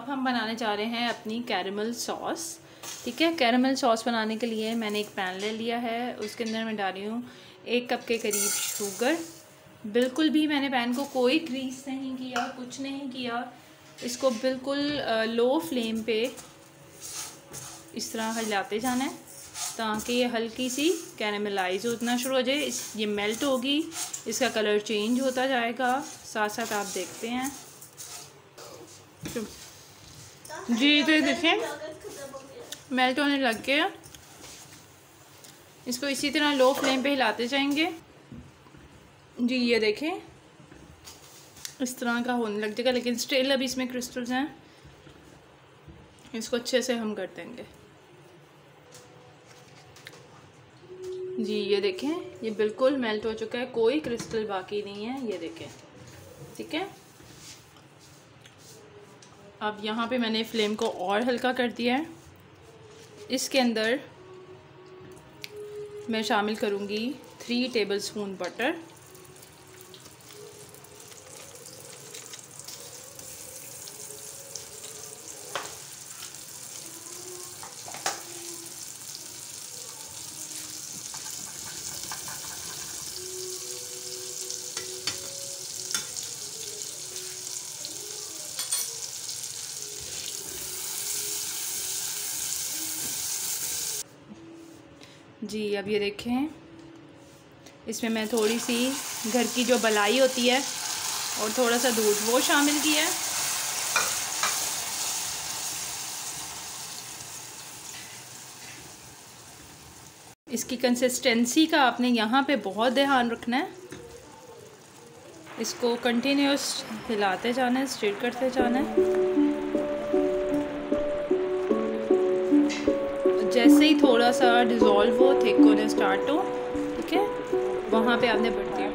बनाने जा रहे हैं अपनी कैरमल सॉस ठीक है? कैरमल सॉस बनाने के लिए मैंने एक पैन ले लिया है। उसके अंदर मैं डाली हूँ एक कप के करीब शुगर बिल्कुल भी मैंने पैन को कोई ग्रीस नहीं किया, कुछ नहीं किया। इसको बिल्कुल लो फ्लेम पे इस तरह हिलाते जाना है, ताकि ये हल्की सी कैरेमलाइज होना शुरू हो जाए। ये मेल्ट होगी, इसका कलर चेंज होता जाएगा। साथ साथ आप देखते हैं। जी तो ये देखें। मेल्ट होने लग गया। इसको इसी तरह लो फ्लेम पे हिलाते जाएँगे। जी, ये देखें। इस तरह का होने लग जाएगा, लेकिन स्टिल अभी इसमें क्रिस्टल्स हैं। इसको अच्छे से हम कर देंगे। जी, ये देखें। ये बिल्कुल मेल्ट हो चुका है, कोई क्रिस्टल बाकी नहीं है, ये देखें। ठीक है? अब यहाँ पे मैंने फ्लेम को और हल्का कर दिया है। इसके अंदर मैं शामिल करूँगी थ्री टेबल स्पून बटर जी, अब ये देखें। इसमें मैं थोड़ी सी घर की जो बलाई होती है और थोड़ा सा दूध, वो शामिल किया इसकी कंसिस्टेंसी का आपने यहाँ पे बहुत ध्यान रखना है। इसको कंटिन्यूस हिलाते जाना है स्ट्रेट करते जाना है। जैसे ही थोड़ा सा डिज़ोल्व हो थिक होने स्टार्ट हो, ठीक है? वहाँ पे आपने बढ़ती है